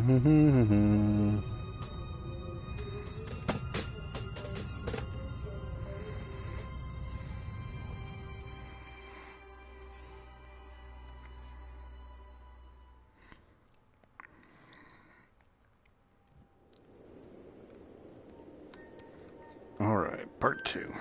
All right, part two.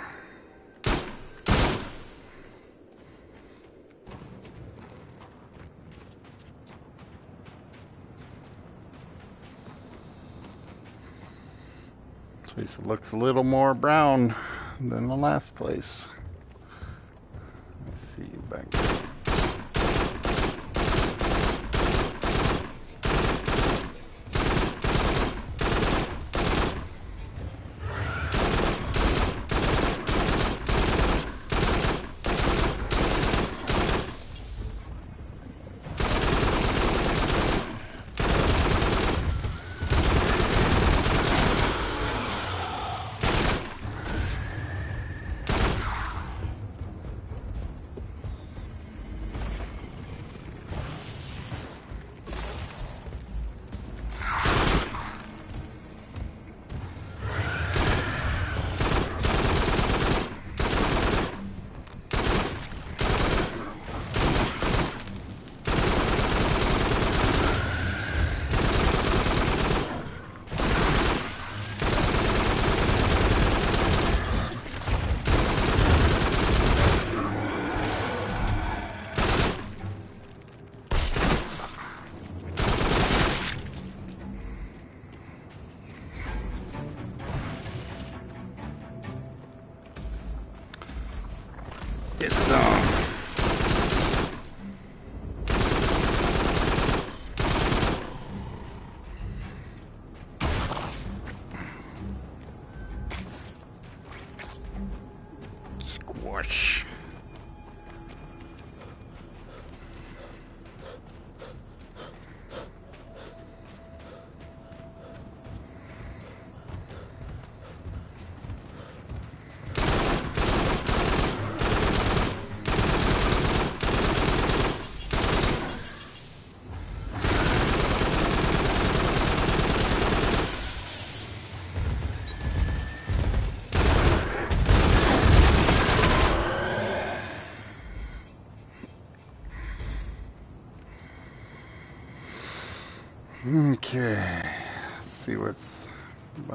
Looks a little more brown than the last place.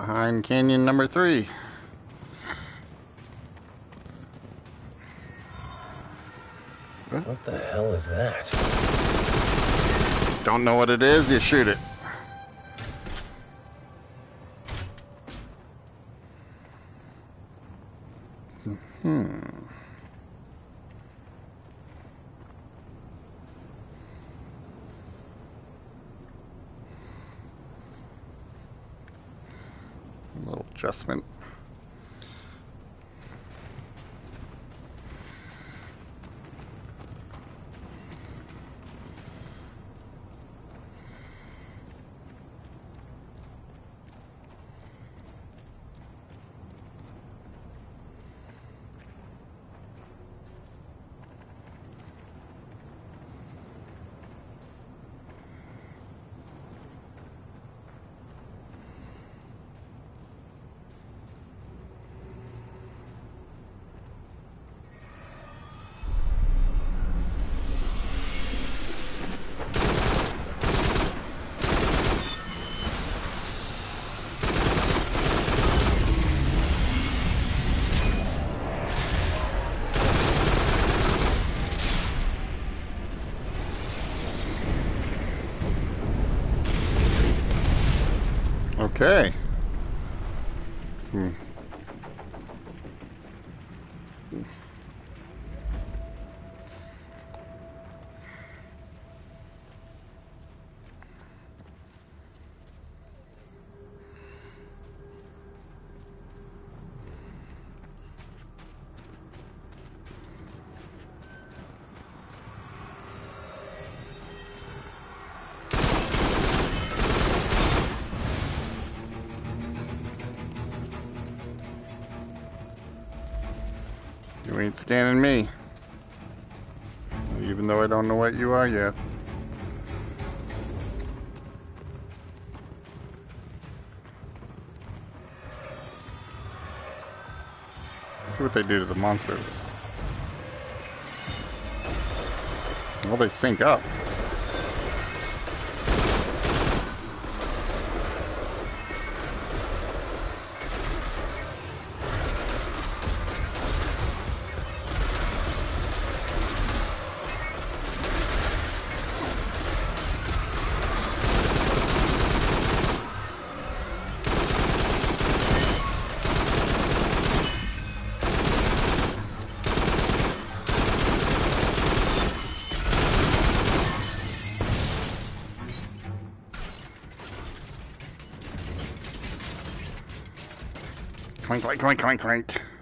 Behind canyon number three. What the hell is that? Don't know what it is, you shoot it. A Okay. don't know what you are yet. Let's see what they do to the monsters. Well, they sink up. Clink, clink, clink,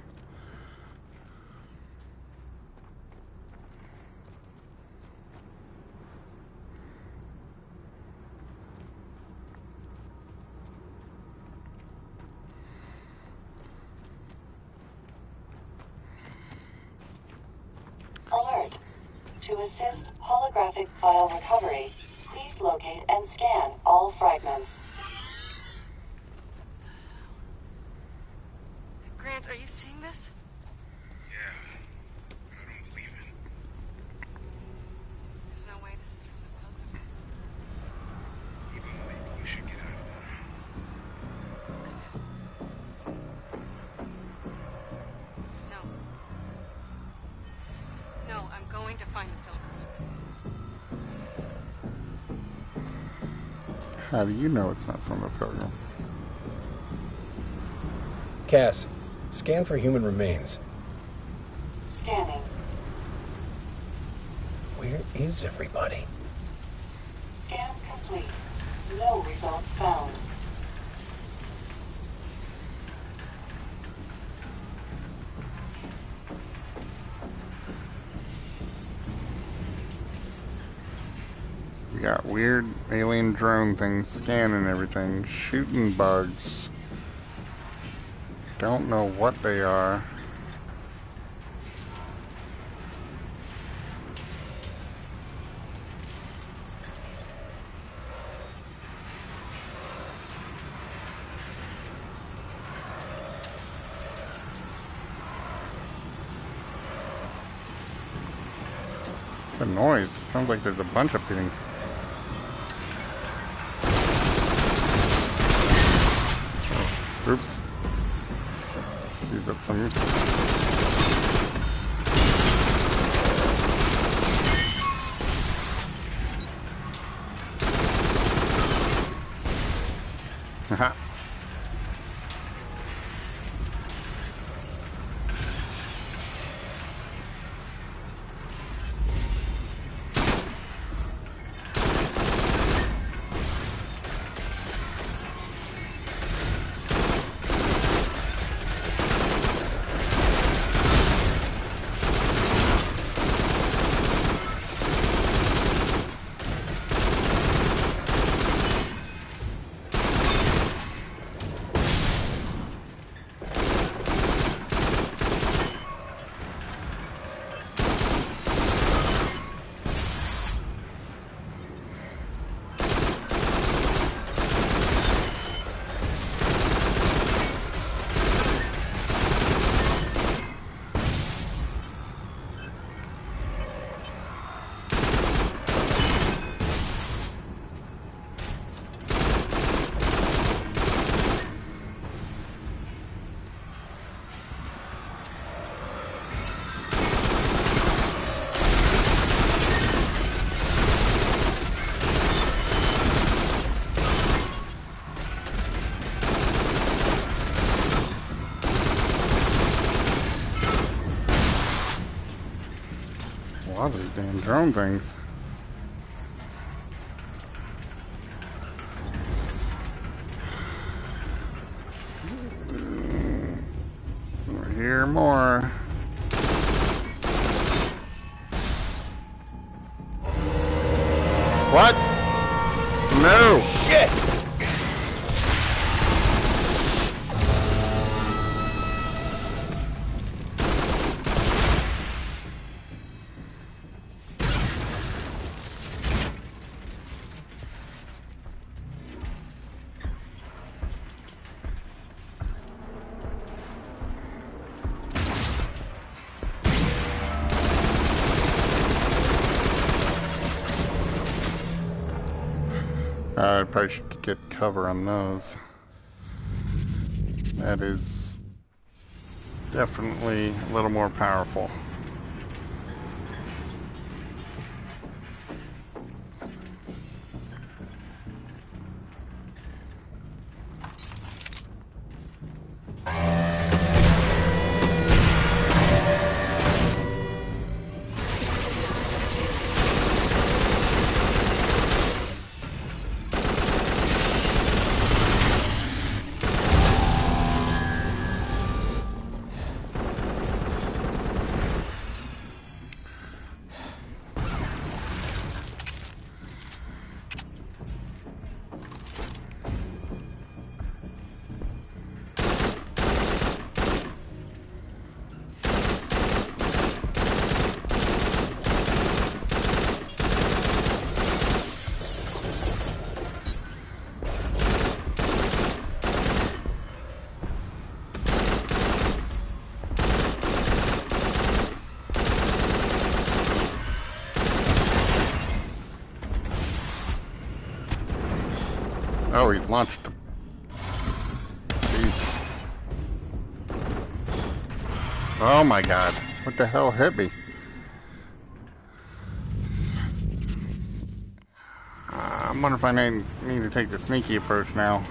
How do you know it's not from the Pilgrim? Cass, scan for human remains. Scanning. Where is everybody? Scan complete. No results found. Weird alien drone things scanning everything, shooting bugs. Don't know what they are. The noise sounds like there's a bunch of things. Oops. Use up some. Haha. Drone things. Cover on those. That is definitely a little more powerful. He launched. Jesus. Oh my god. What the hell hit me? Uh, I'm wondering if I need, need to take the sneaky approach now.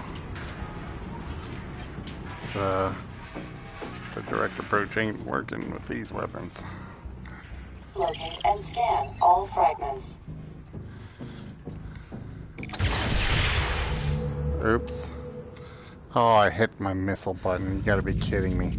The, the direct approach ain't working with these weapons. Locate and scan all fragments. Oops. Oh, I hit my missile button. You gotta be kidding me.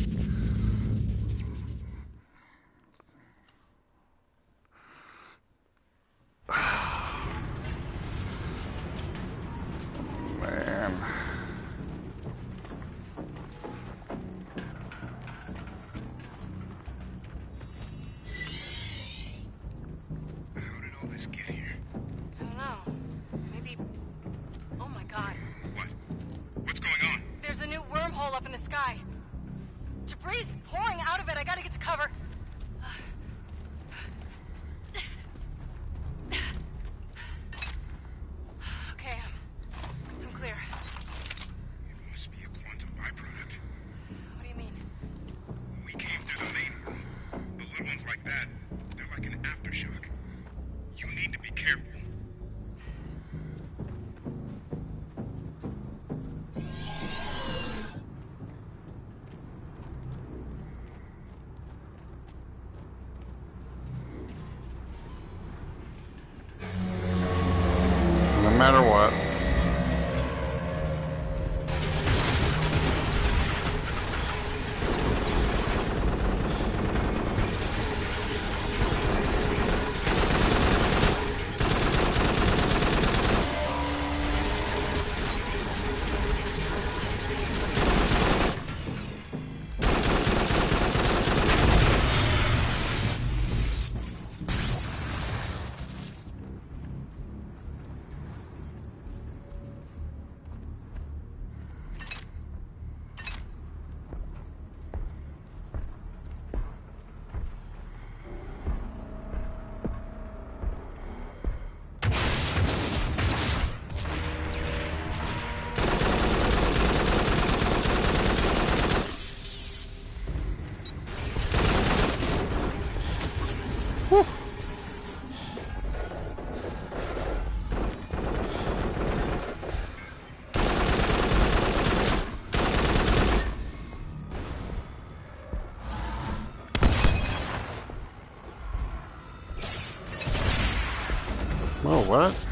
What?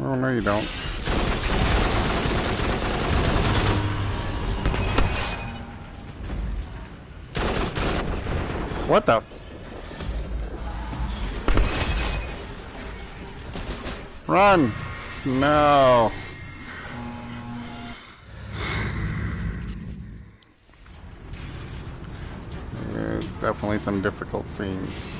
Oh, no, you don't. What the? Run! No. Yeah, definitely some difficult scenes.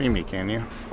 See me, can you?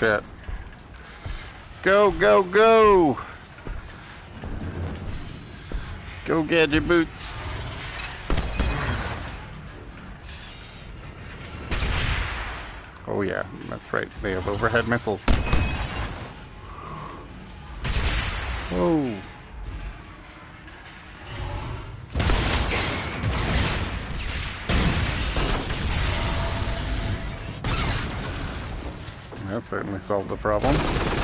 Shit. Go, go, go! Go gadget boots. Oh yeah, that's right. They have overhead missiles. Whoa. Solved the problem.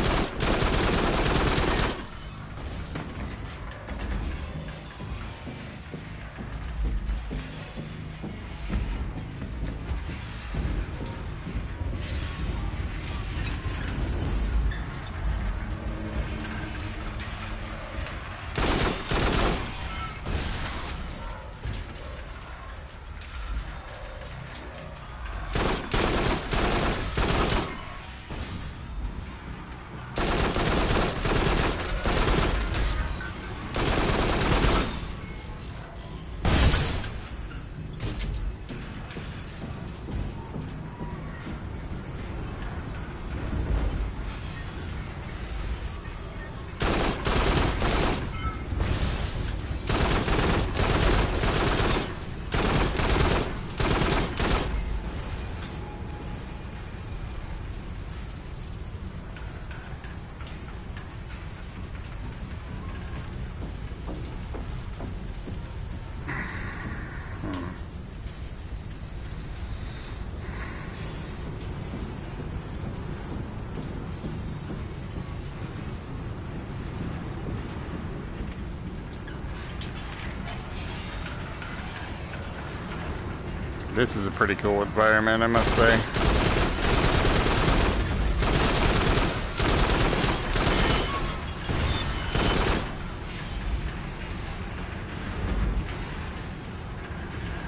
Is a pretty cool environment, I must say.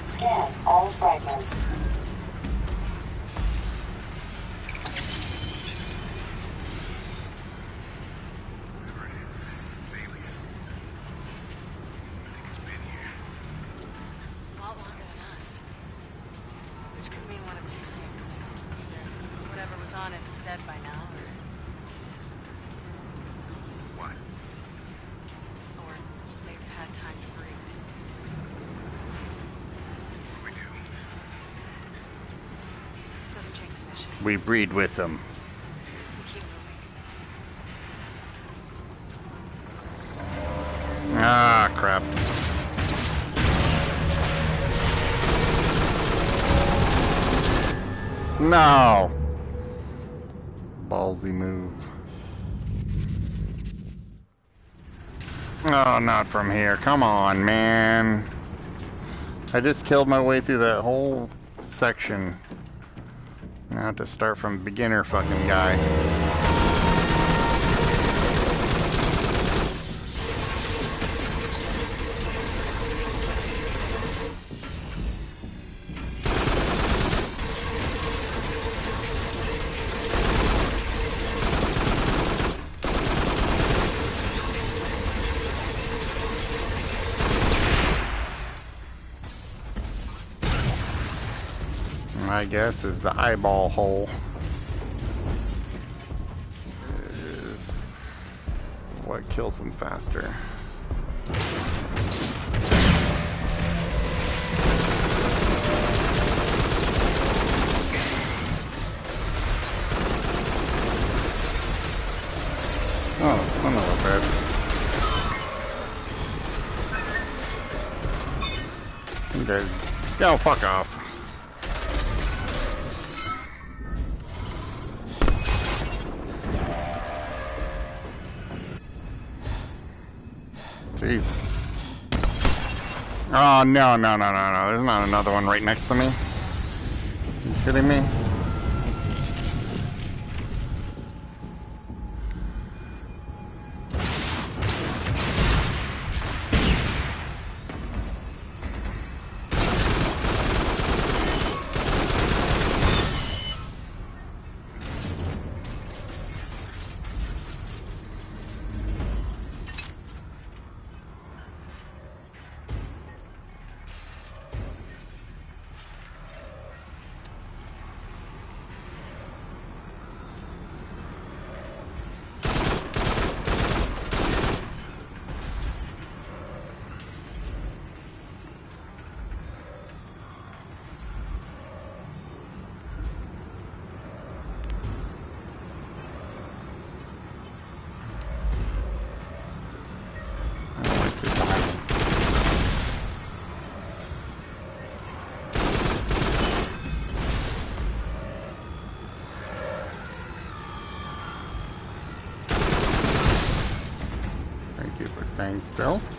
Scan all fragments. Whatever it is, it's alien. I think it's been here. A lot longer than us. Which could mean one of two things. Either whatever was on it is dead by now, or, What? or they've had time to breed. What do we do? This doesn't change the mission. We breed with them. Ah, crap. No! Ballsy move. Oh, not from here. Come on, man. I just killed my way through that whole section. I have to start from beginner fucking guy. Guess is the eyeball hole. Is what kills them faster. Oh, guys, go fuck off. Oh, no, no, no, no, no. There's not another one right next to me. You kidding me? Staying still.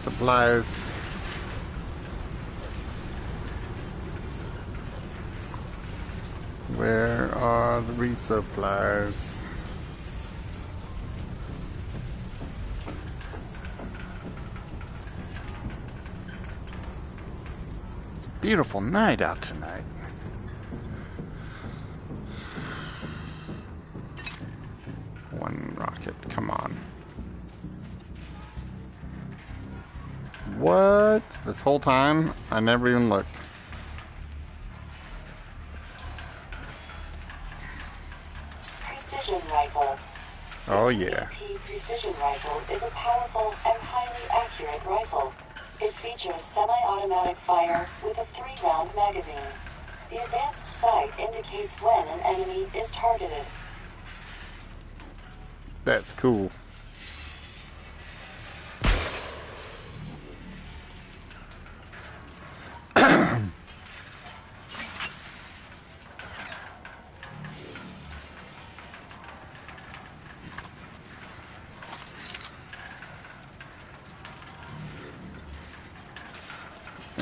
Resupplies. Where are the resupplies? It's a Beautiful night out tonight. Time? I never even looked.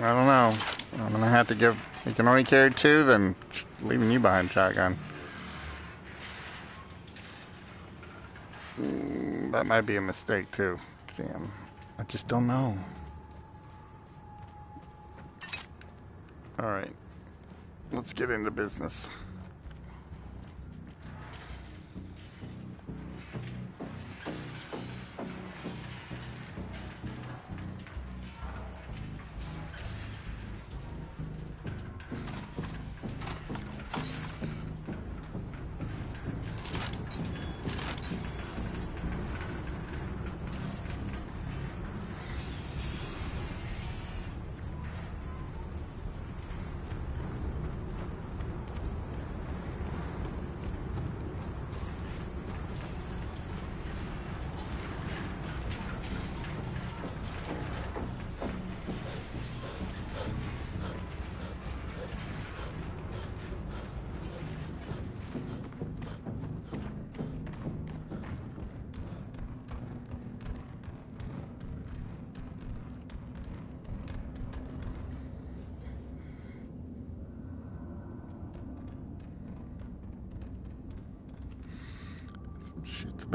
I don't know. I'm gonna have to give. You can only carry two, then leaving you behind shotgun. Mm, That might be a mistake too. Damn. I just don't know. All right. Let's get into business.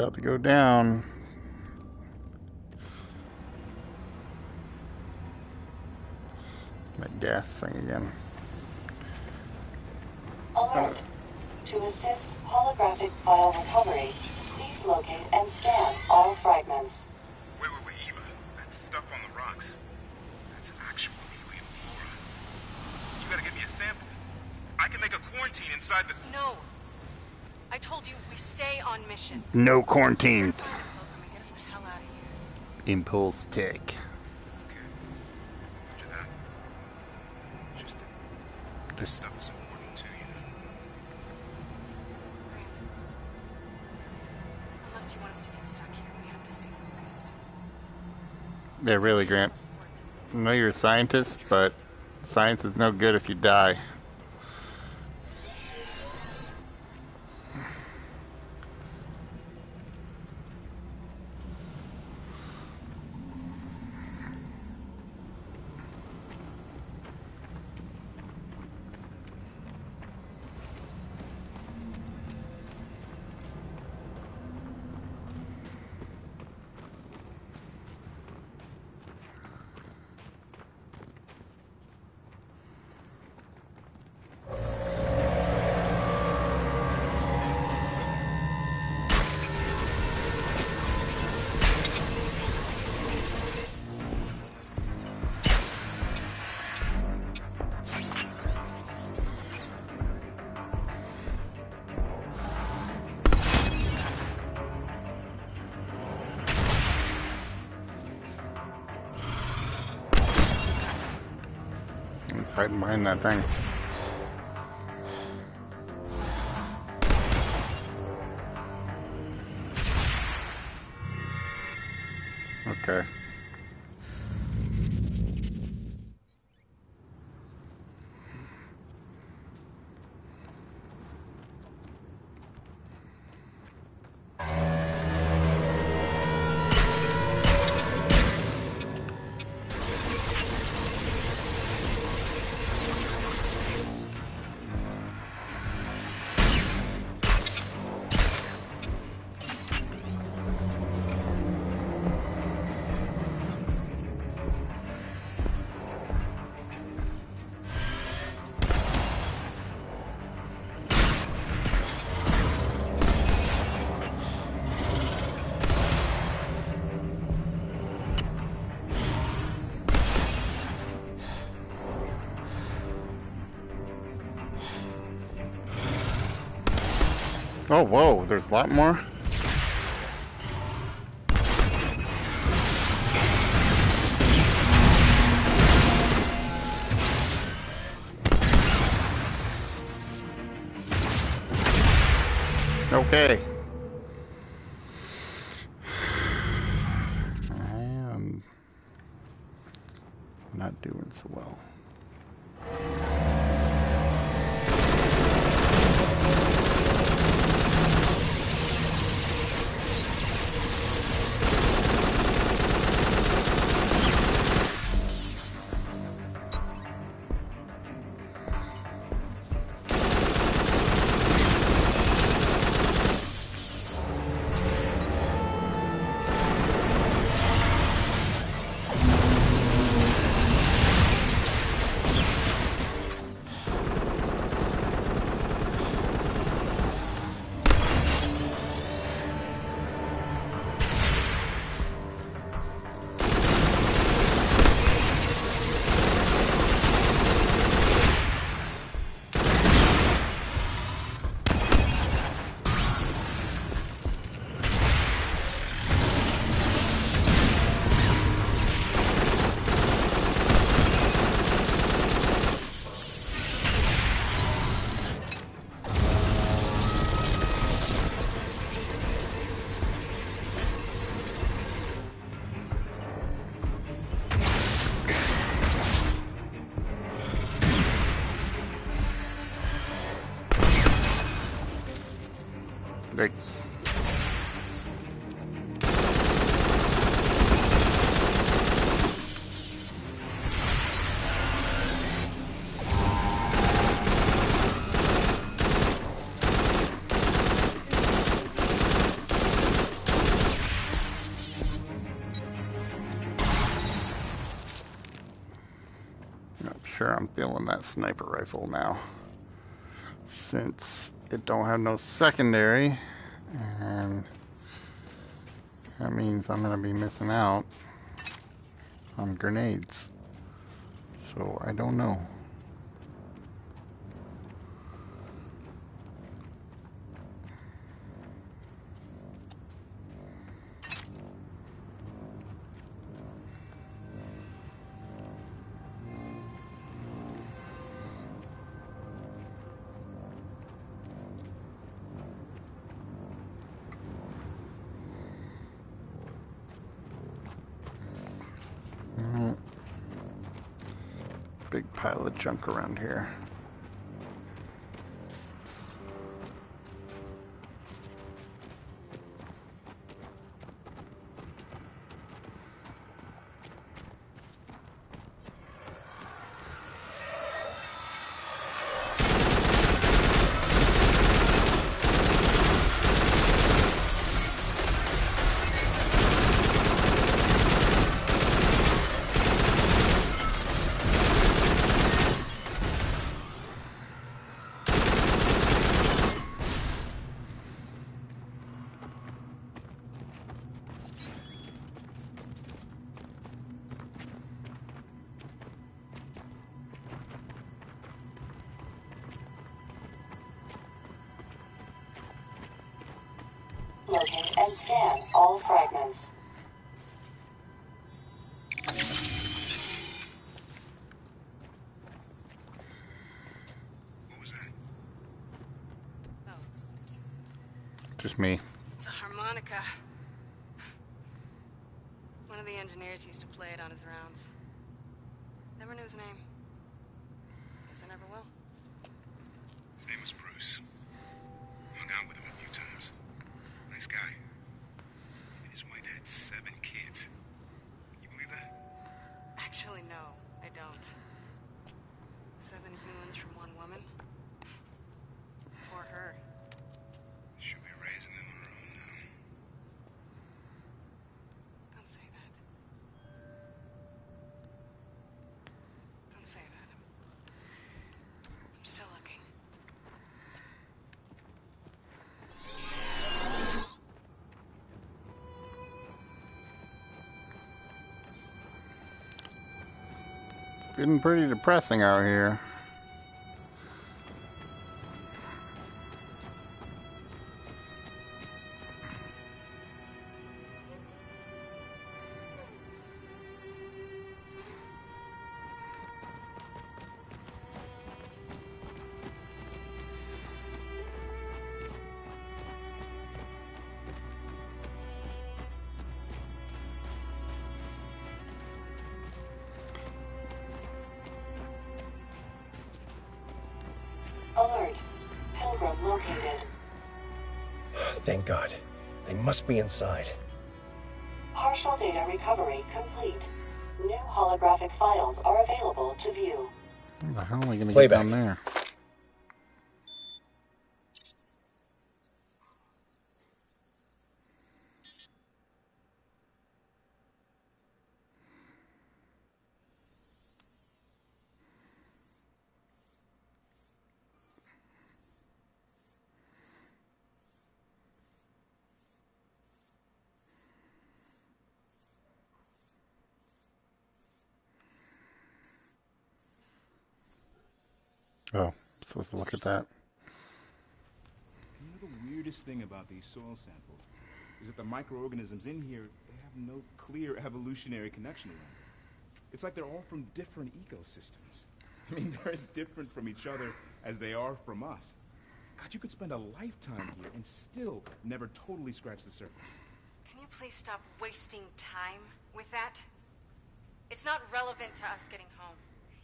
About to go down. Of quarantines. Impulse that this stuff is to you. Unless you want us to get stuck here, we have to stay focused. Yeah, really, Grant. I know you're a scientist, but science is no good if you die. He's behind that thing. Oh, whoa, there's a lot more? Okay. Sure I'm feeling that sniper rifle now. Since it don't have no secondary, and that means I'm gonna be missing out on grenades. So I don't know. Junk around here. One of the engineers used to play it on his rounds. Never knew his name. Guess I never will. His name was Bruce. Hung out with him a few times. Nice guy. And his wife had seven kids. You believe that? Actually, no, I don't. Seven humans from one woman? Poor her. Getting pretty depressing out here. Must be inside. Partial data recovery complete. New holographic files are available to view. How the hell am I gonna get down there? Supposed to look at that. You know the weirdest thing about these soil samples is that the microorganisms in here they have no clear evolutionary connection to them. It's like they're all from different ecosystems. I mean, they're as different from each other as they are from us. God, you could spend a lifetime here and still never totally scratch the surface. Can you please stop wasting time with that? It's not relevant to us getting home.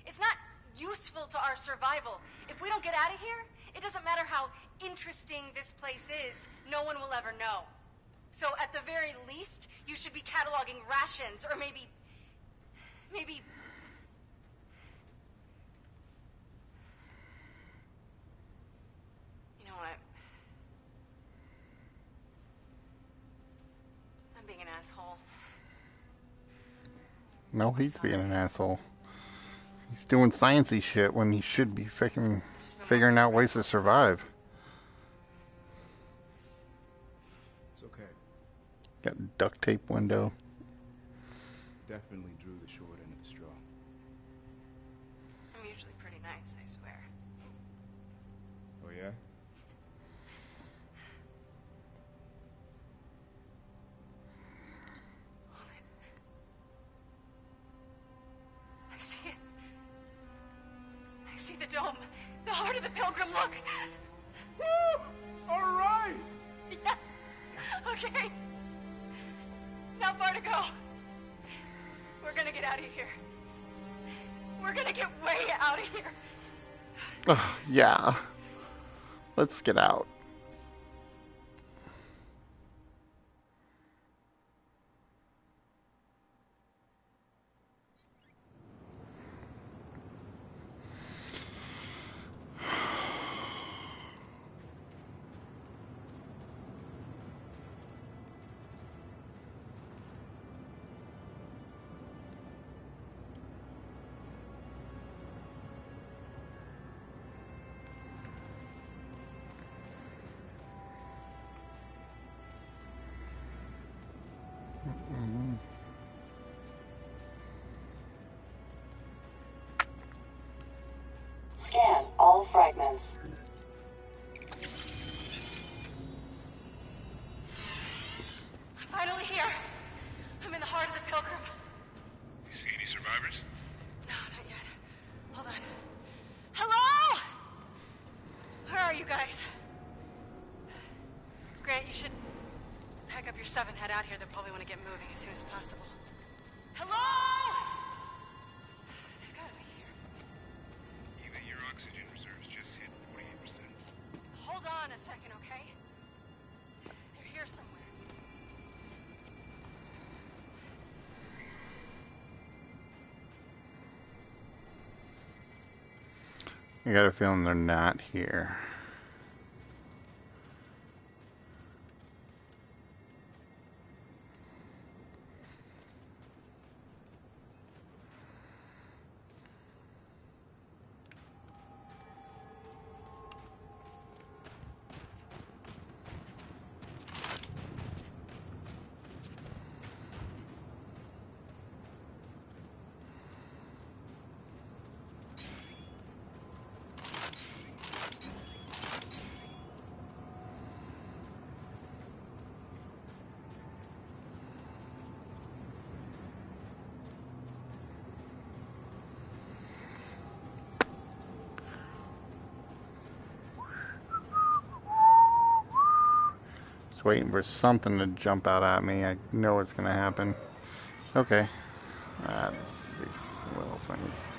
It's not useful to our survival. If we don't get out of here, It doesn't matter how interesting this place is, no one will ever know. So at the very least, you should be cataloging rations, or maybe... Maybe... You know what? I'm being an asshole. No, he's being an asshole. He's doing sciencey shit when he should be fucking figuring out ways to survive. It's okay. Got duct tape window. Definitely drew the short end of the straw. I'm usually pretty nice, I swear. Oh, yeah? Out of here. Yeah. Let's get out. I got a feeling they're not here. Just waiting for something to jump out at me. I know it's gonna happen. Okay. This, these little things.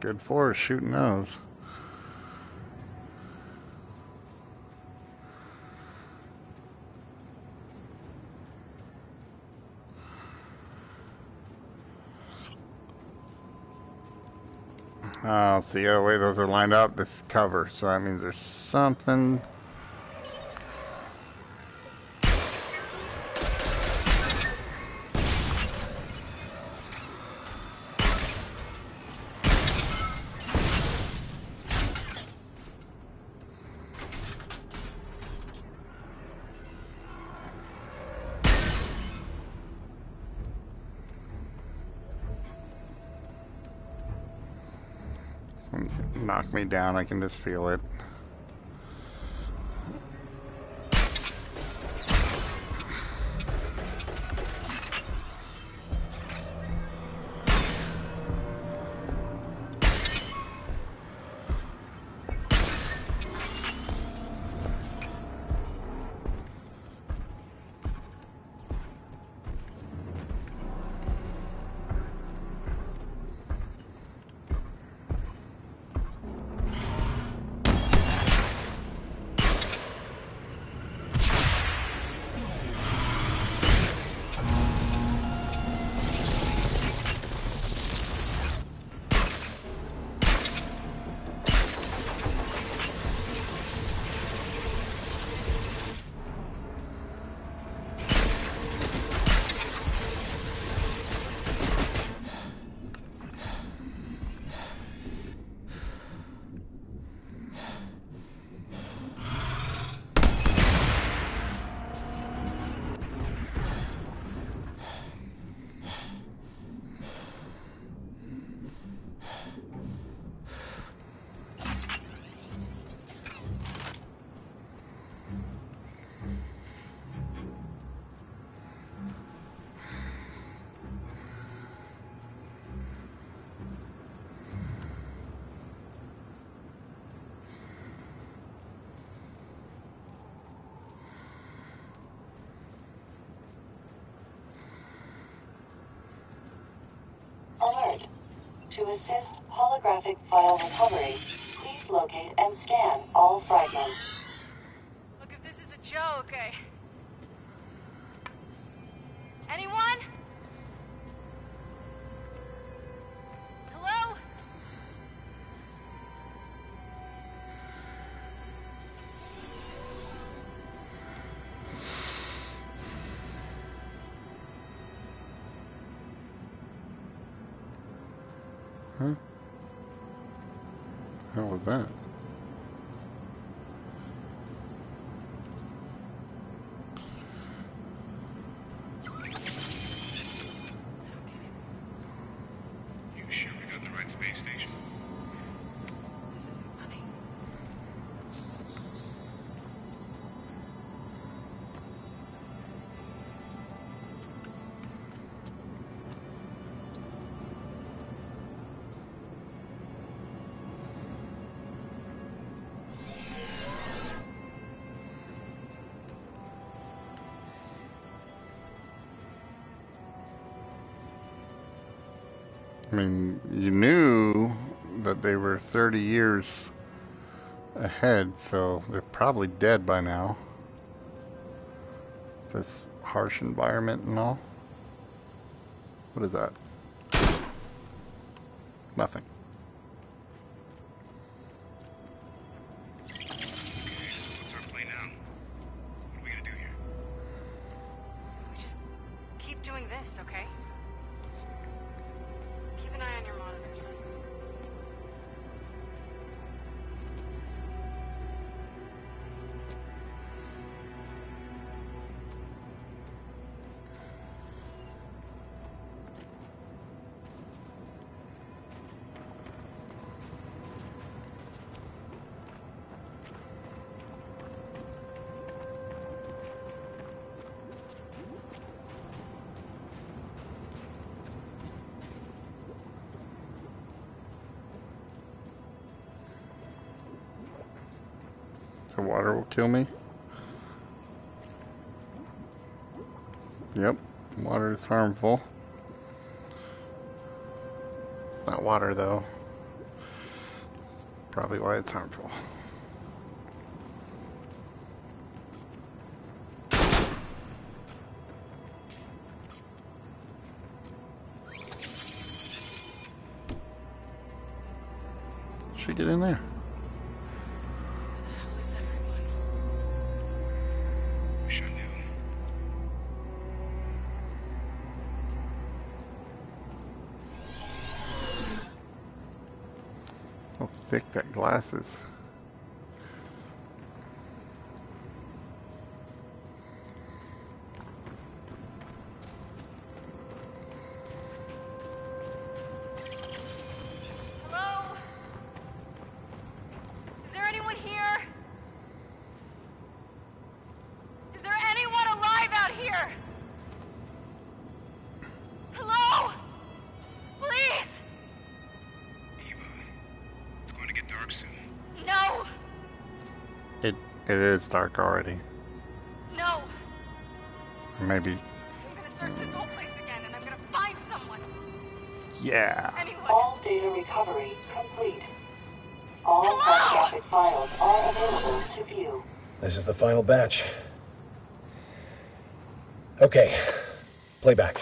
Good for, is shooting those. Uh, oh, see the way those are lined up, this cover, so that means there's something. Down. I can just feel it. To assist holographic file recovery, please locate and scan all fragments. Look, if this is a joke, I... mean, you knew that they were 30 years ahead, so they're probably dead by now. This harsh environment and all. What is that? The water will kill me. Yep, water is harmful. Not water though. Probably why it's harmful. Should get in there? Thick dark already. No! Maybe I'm gonna search this whole place again and I'm gonna find someone! yeah. Anyone! All data recovery complete. All Hello? files are available to view. This is the final batch. Okay. Playback.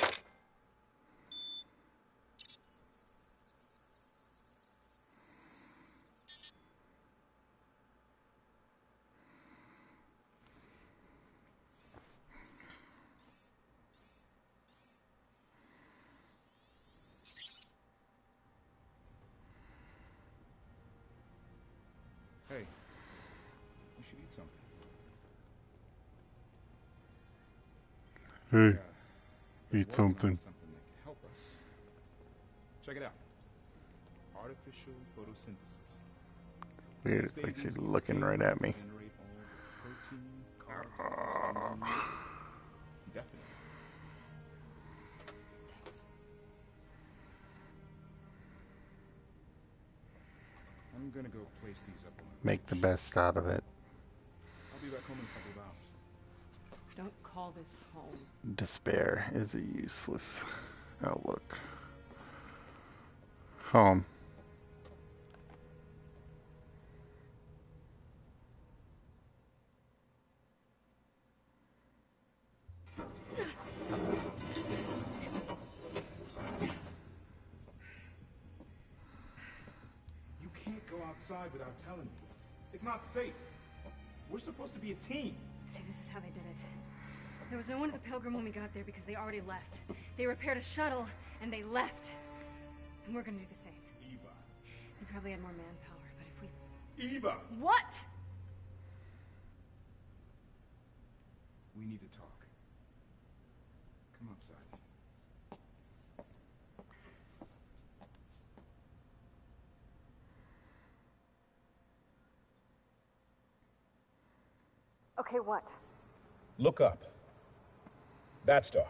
Hey, you should eat something. Hey, Uh, eat working on something. Something that can help us. Check it out. Artificial photosynthesis. Weird. It's like she's looking right at me. Generate all the protein, carbs, and. Ah. Definitely. I'm gonna go place these up Make the best out of it. I'll be back home in a couple of hours. Don't call this home. Despair is a useless outlook. Home. You can't go outside without telling me. It's not safe. We're supposed to be a team. See, this is how they did it. There was no one at the Pilgrim when we got there because they already left. They repaired a shuttle and they left. And we're gonna do the same. Eva. They probably had more manpower, but if we. Eva! What? We need to talk. Come outside. Okay, what? Look up. That star.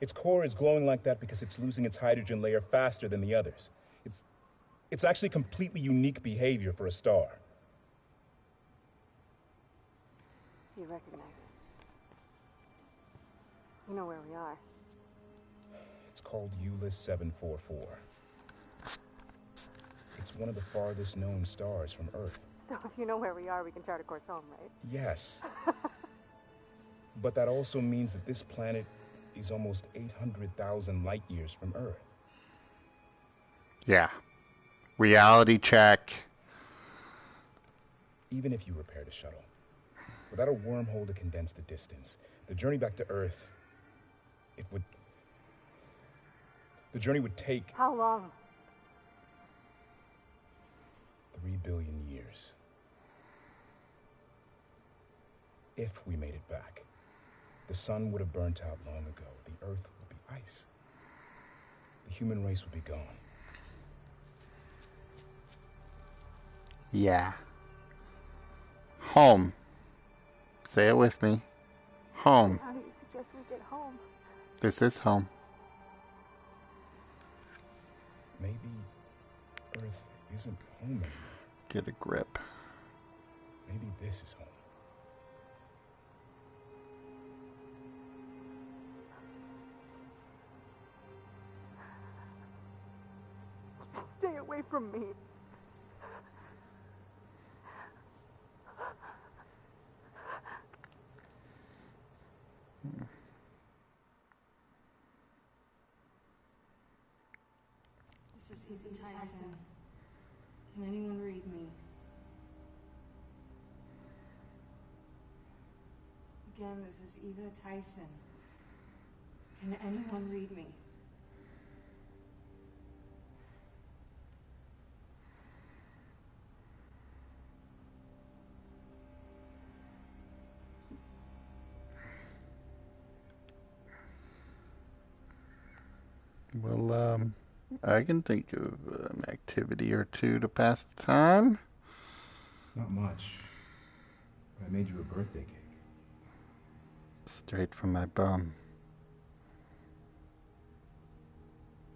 Its core is glowing like that because it's losing its hydrogen layer faster than the others. It's, it's actually completely unique behavior for a star. You recognize it. You know where we are. It's called Euless 744. It's one of the farthest known stars from Earth. So if you know where we are, we can chart a course home, right? Yes. but that also means that this planet is almost 800,000 light years from Earth. Yeah. Reality check. Even if you repaired a shuttle, without a wormhole to condense the distance, the journey back to Earth, it would. The journey would take How long? three billion years. If we made it back, the sun would have burnt out long ago. The Earth would be ice. The human race would be gone. Yeah. Home. Say it with me. Home. How do you suggest we get home? This is home. Maybe Earth isn't home anymore. Get a grip. Maybe this is home. Away from me. This is Ethan Tyson. Can anyone read me? Again, this is Eva Tyson. Can anyone read me? I can think of an activity or two to pass the time. It's not much. I made you a birthday cake. Straight from my bum.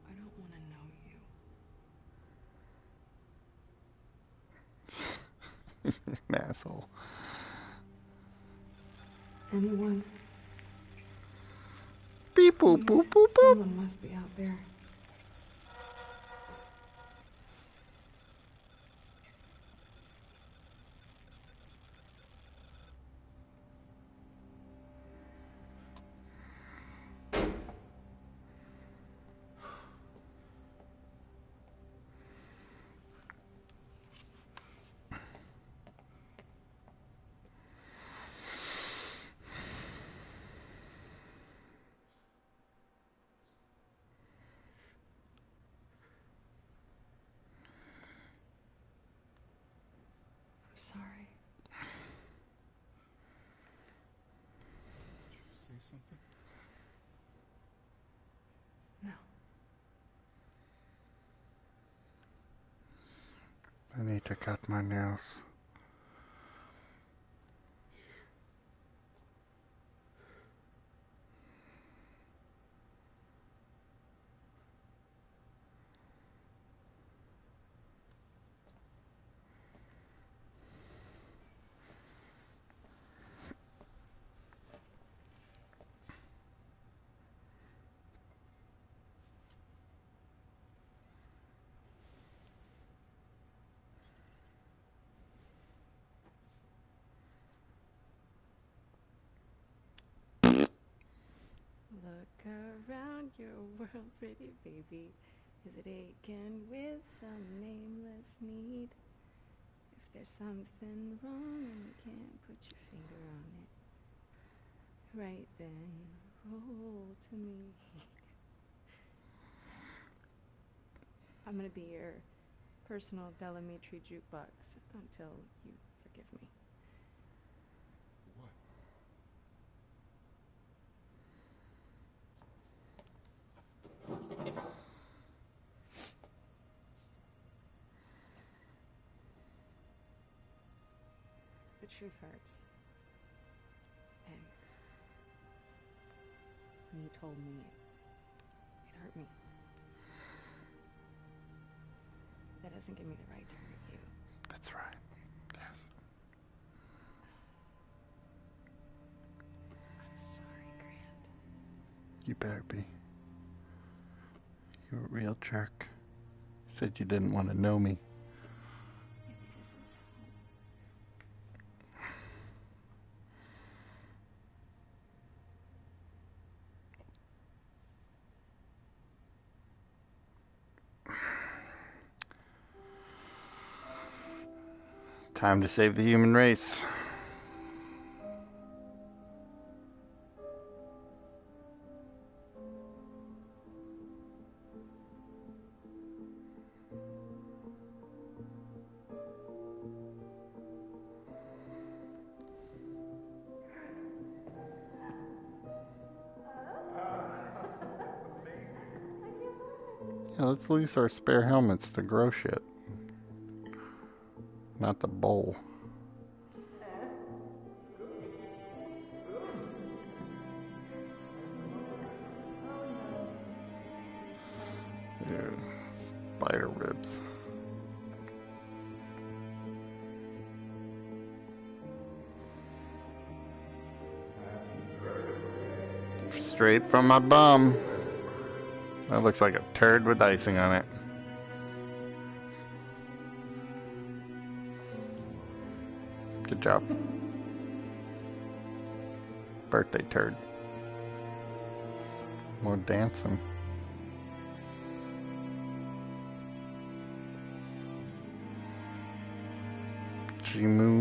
I don't want to know you. An asshole. Anyone? Beep boop boop boop boop. Someone must be out there. I'm sorry. Say something? No. I need to cut my nails. Look around your world, pretty baby. Is it aching with some nameless need? If there's something wrong and you can't put your finger on it, right then, roll to me. I'm gonna be your personal Del Amitri jukebox until you forgive me. What? The truth hurts. And when you told me, it hurt me. That doesn't give me the right to hurt you. That's right. Yes. I'm sorry, Grant. You better be. You're a real jerk. Said you didn't want to know me. Time to save the human race. Let's use our spare helmets to grow shit. Not the bowl. Spider ribs. Straight from my bum. That looks like a turd with icing on it. Good job. Birthday turd. More dancing. G Moon.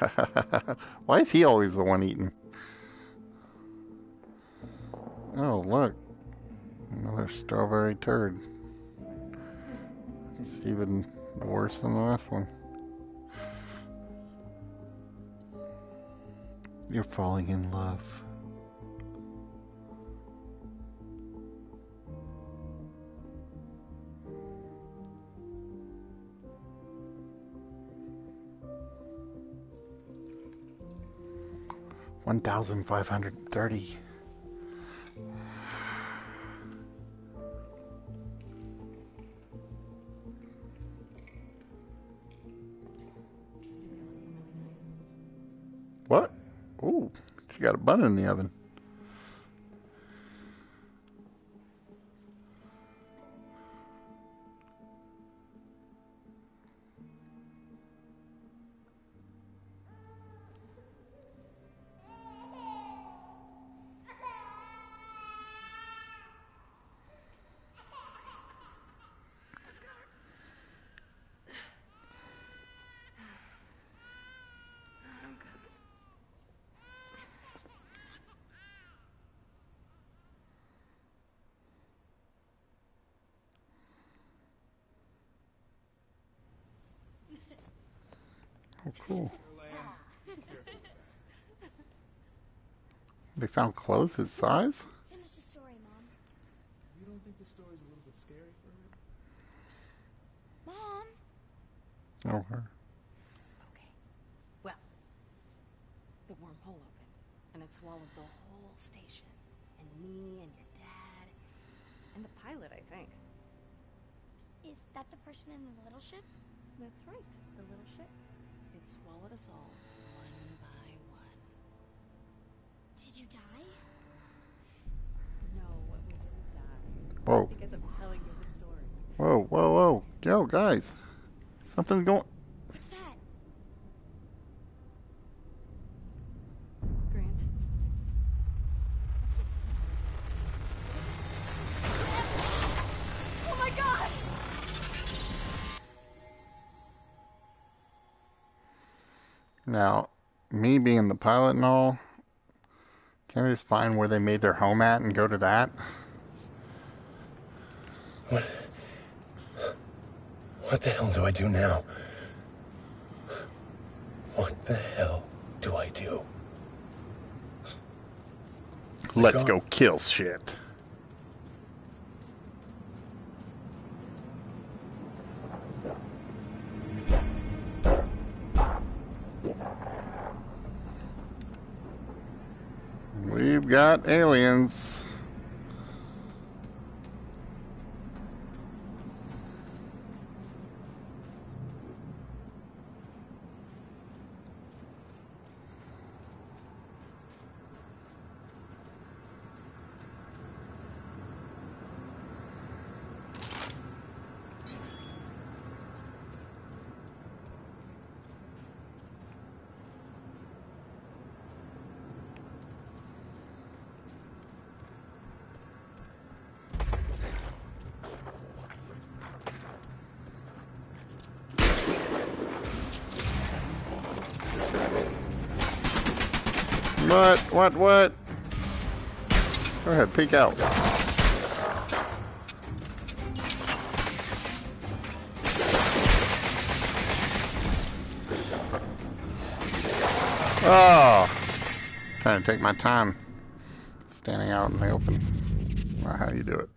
Why is he always the one eating? Oh, look. Another strawberry turd. It's even worse than the last one. You're falling in love. 1,530. What? Ooh, she got a bun in the oven. Found clothes his size? Finish the story, Mom. You don't think this story's a little bit scary for her? Mom! Oh, her. Okay. Well, the wormhole opened, and it swallowed the whole station, and me, and your dad, and the pilot, I think. Is that the person in the little ship? That's right, the little ship. It swallowed us all, one by one. Did you die? No, we didn't die. Whoa. Because I'm telling you the story. Whoa, whoa, whoa. Yo, guys. Something's going. What's that? Grant. Oh my god! Now, me being the pilot and all, can't we just find where they made their home at and go to that? What? What the hell do I do now? What the hell do I do? Let's go kill shit. We've got aliens. What? What? Go ahead, peek out. Oh, trying to take my time, standing out in the open. Not how you do it.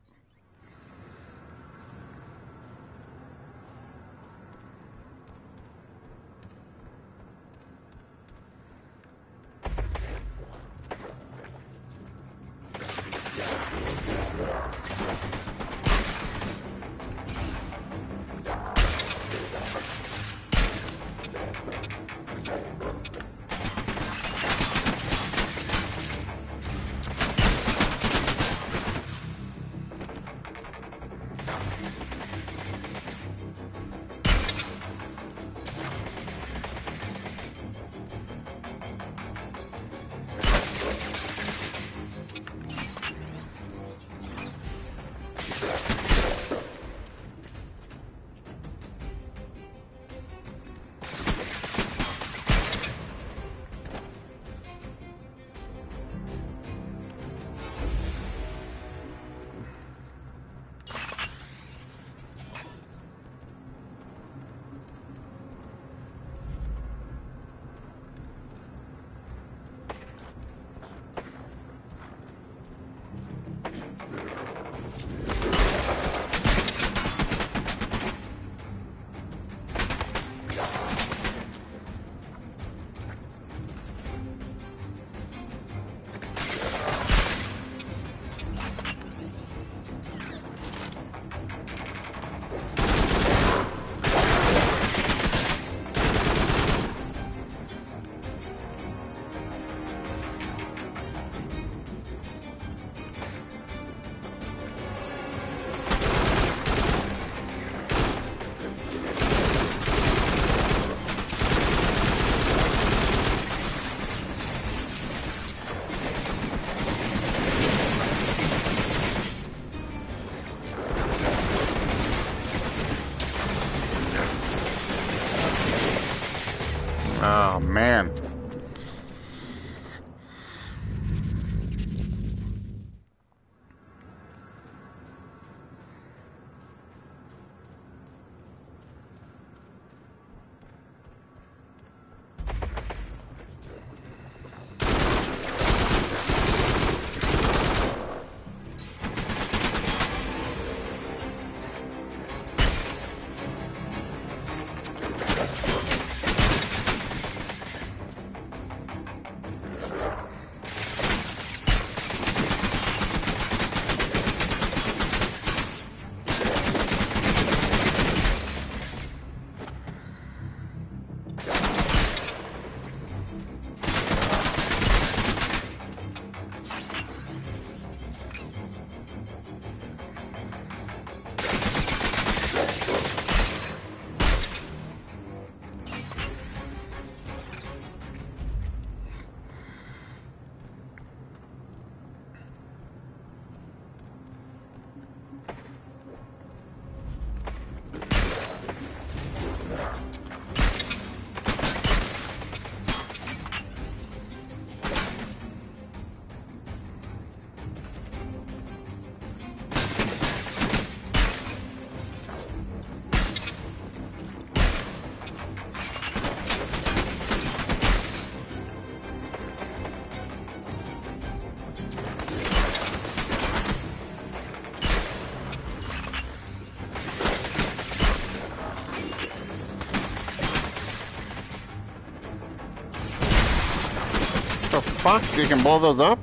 Fuck? You can blow those up?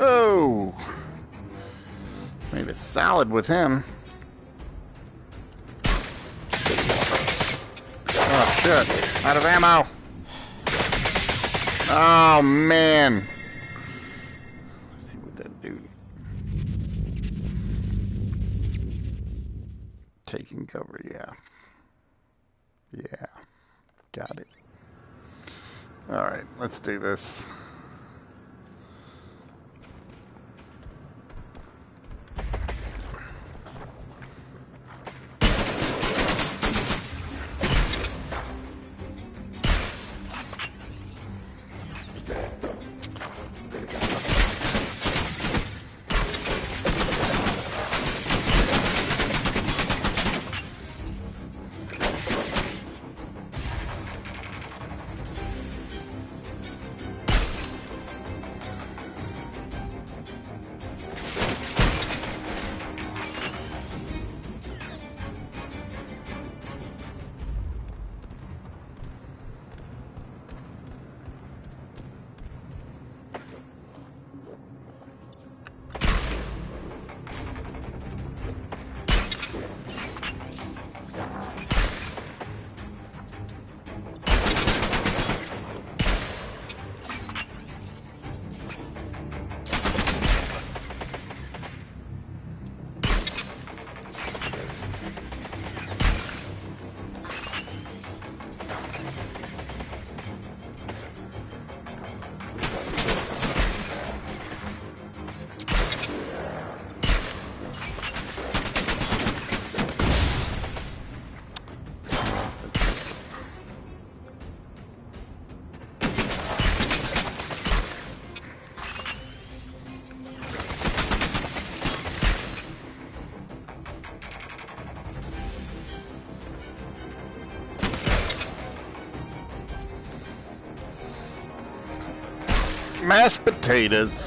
Oh! Made a salad with him. Oh man. Let's see what that do. Taking cover, yeah. Yeah. Got it. Alright, let's do this. Mashed potatoes.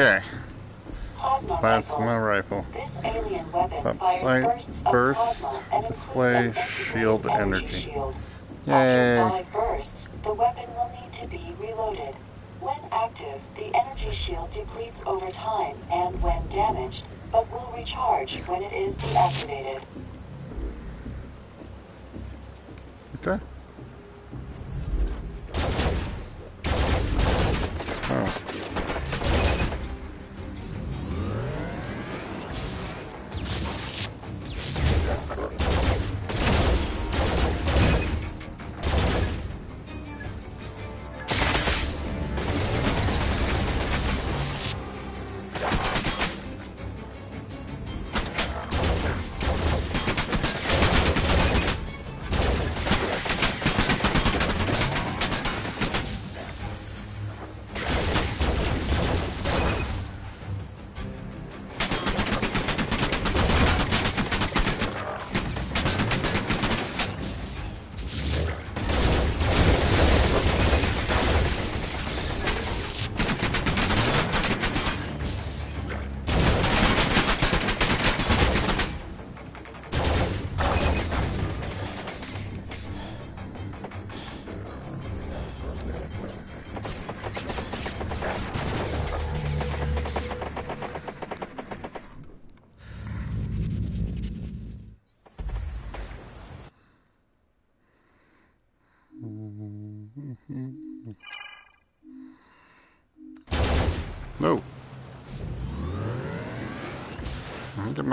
Okay. plasma, Plasma rifle. rifle. This alien weapon Up sight, bursts of burst, plasma display, shield energy energy. shield. Yay. After five bursts, the weapon will need to be reloaded. When active, the energy shield depletes over time and when damaged, but will recharge when it is deactivated. Okay.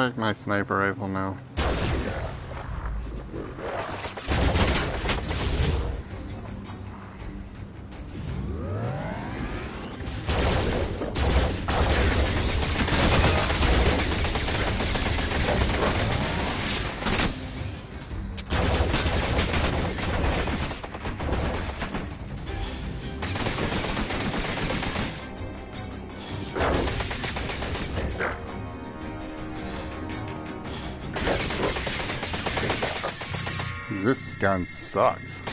Make my sniper rifle now. Sucks.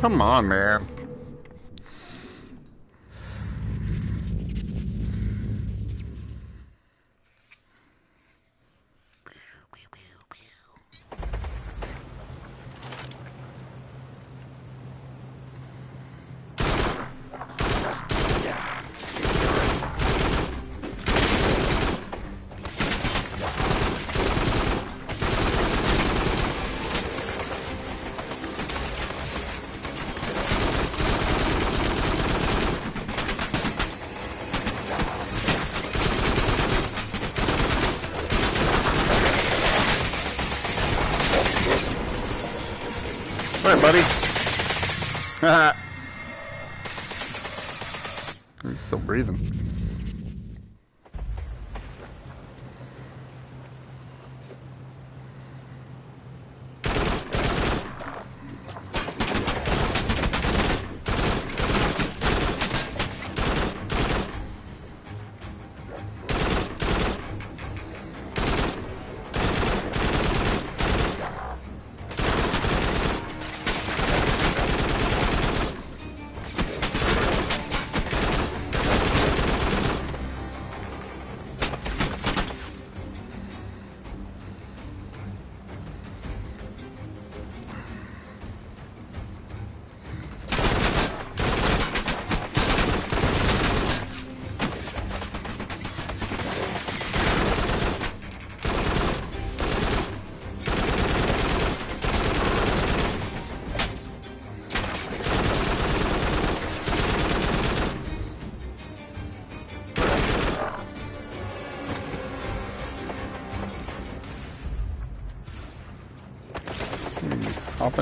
Come on, man.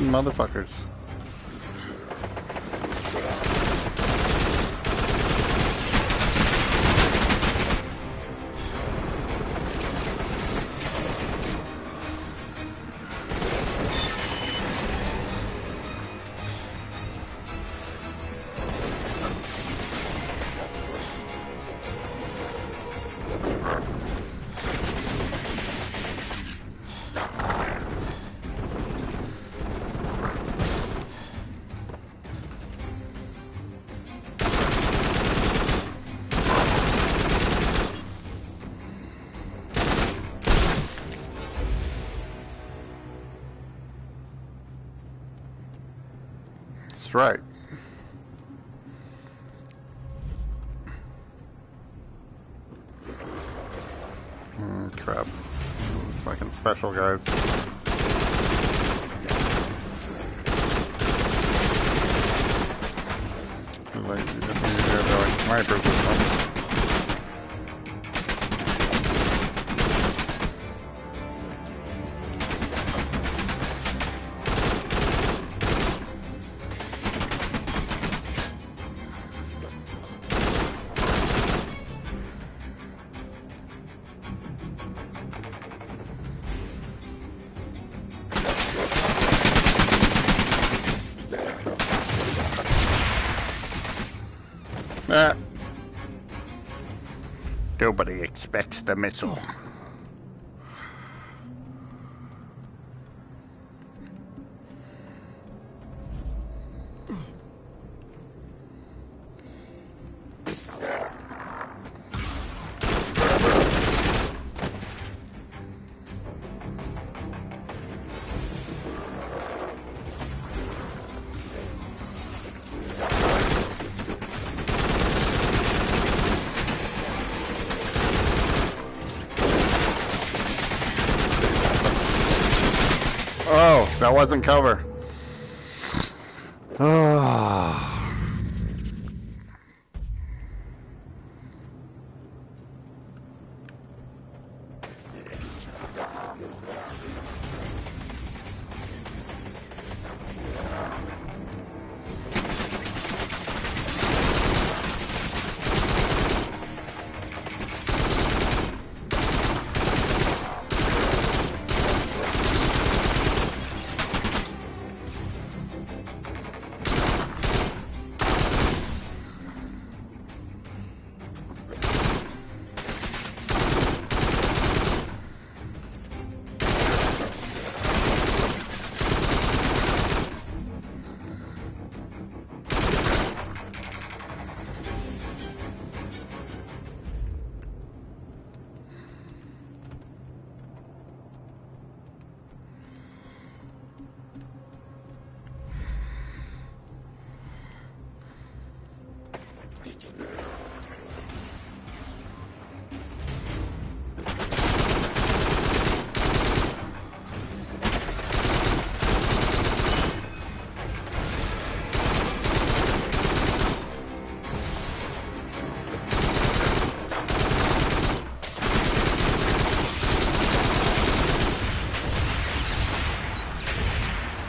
Motherfuckers. Right. Hmm, crap. Fucking special guys. Expects the missile. Wasn't cover.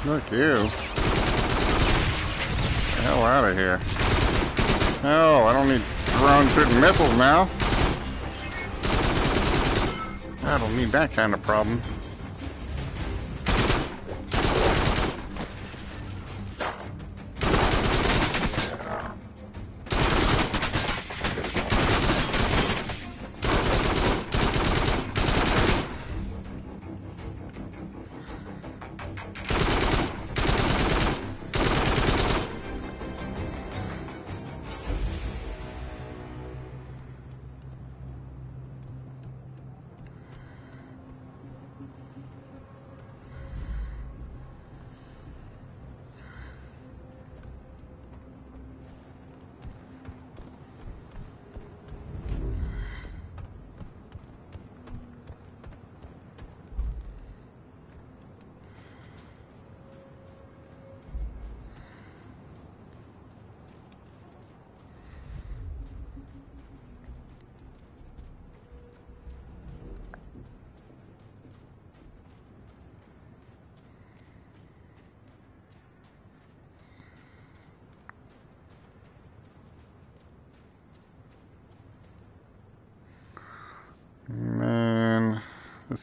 Look you. Hell out of here. No, I don't need drone shooting missiles now. I don't need that kind of problem.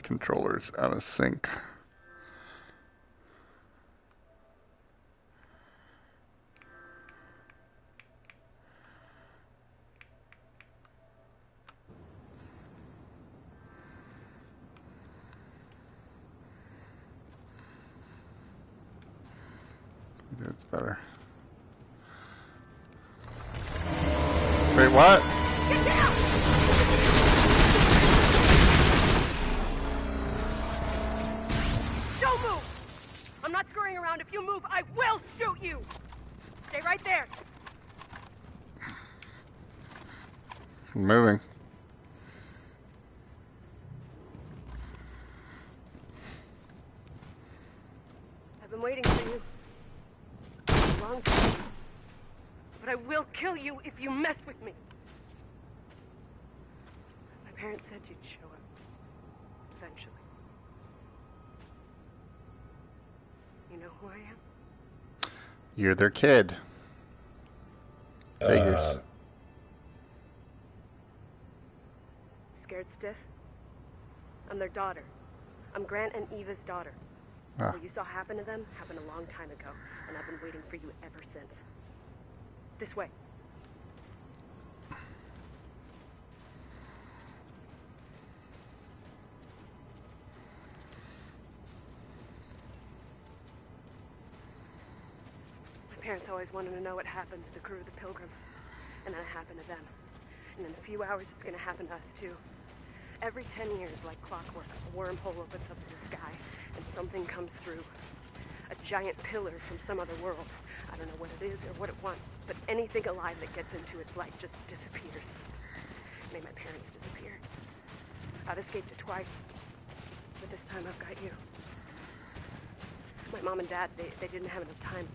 Controller's out of sync. Moving. I've been waiting for you. A long time. But I will kill you if you mess with me. My parents said you'd show up. Eventually. You know who I am? You're their kid. Figures. Uh, Scared stiff? I'm their daughter. I'm Grant and Eva's daughter. Ah. What you saw happen to them happened a long time ago, and I've been waiting for you ever since. This way. My parents always wanted to know what happened to the crew of the Pilgrim, and then it happened to them. And in a few hours, it's gonna happen to us too. Every ten years, like clockwork, a wormhole opens up in the sky, and something comes through. A giant pillar from some other world. I don't know what it is or what it wants, but anything alive that gets into its light just disappears. Made my parents disappear. I've escaped it twice, but this time I've got you. My mom and dad, they, they didn't have enough time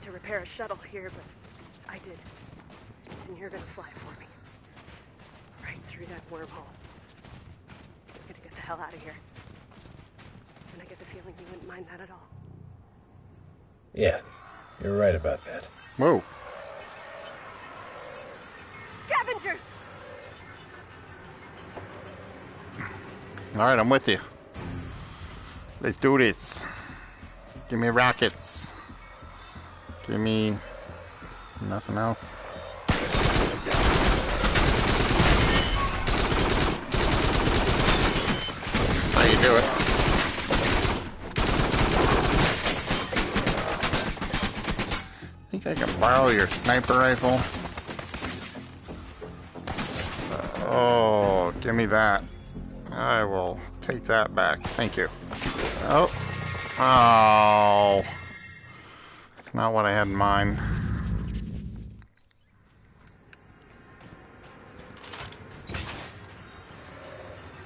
to repair a shuttle here, but I did. And you're gonna fly for me. Right through that wormhole. We're gonna get the hell out of here. And I get the feeling you wouldn't mind that at all. yeah, you're right about that. Whoa. Scavengers! All right, I'm with you. Let's do this. Give me rockets. Give me nothing else. How you do it? Think I can borrow your sniper rifle? Oh, give me that. I will take that back. Thank you. Oh. Oh. Not what I had in mind.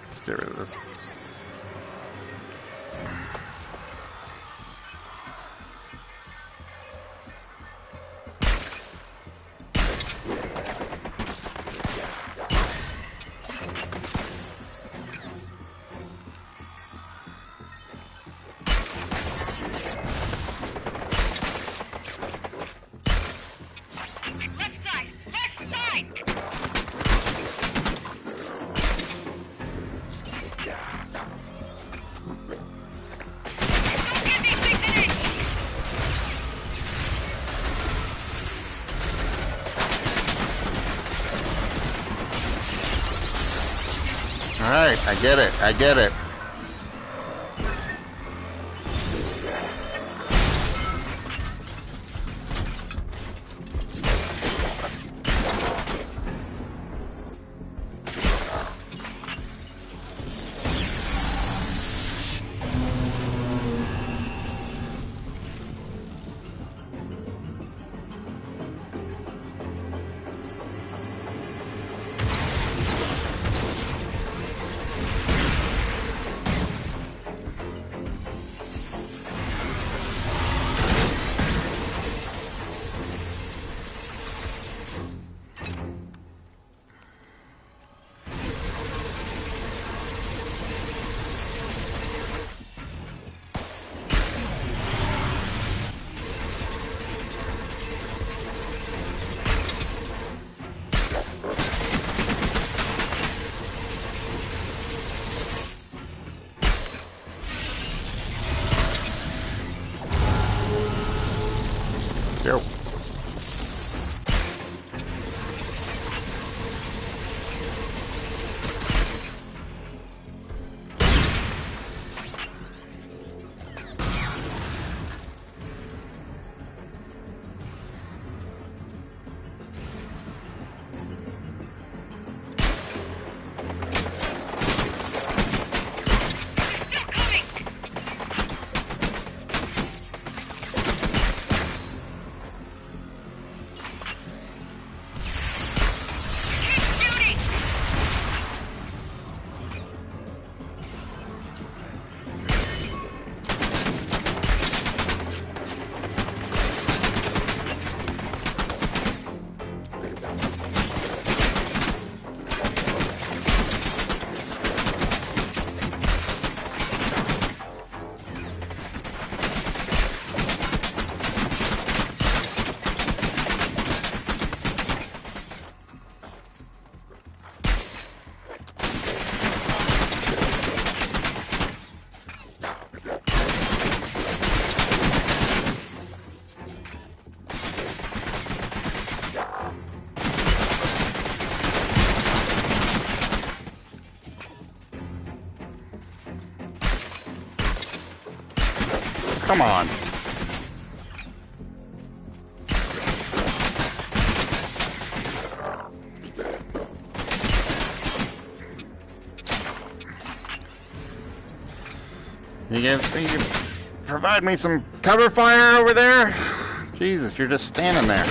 Let's get rid of this. I get it. I get it. Come on. You can provide me some cover fire over there? Jesus, you're just standing there.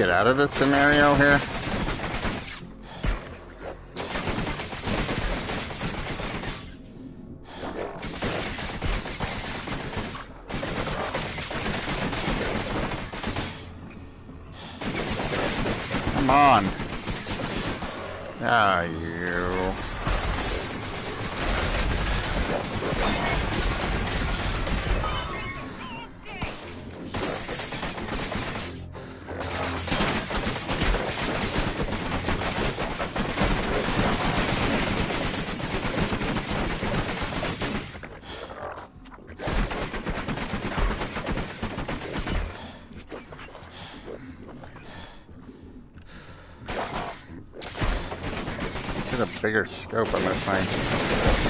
Get out of this scenario here? Get a bigger scope on this thing.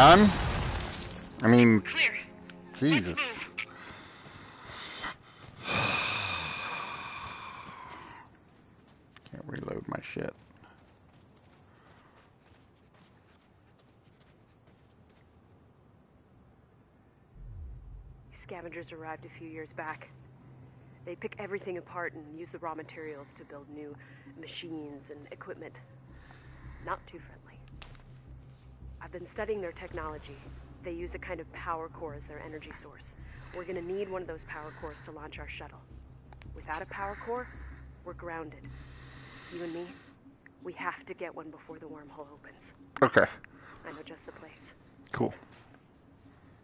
Done? I mean, Clear. Jesus. Can't reload my shit. Scavengers arrived a few years back. They pick everything apart and use the raw materials to build new machines and equipment. Not too friendly. I've been studying their technology. They use a kind of power core as their energy source. We're gonna need one of those power cores to launch our shuttle. Without a power core, we're grounded. You and me, we have to get one before the wormhole opens. Okay, I know just the place. cool.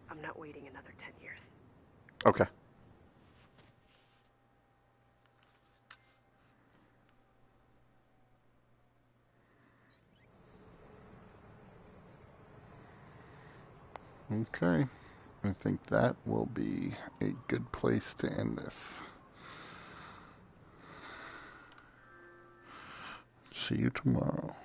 I'm not waiting another 10 years. Okay. Okay. I think that will be a good place to end this. See you tomorrow.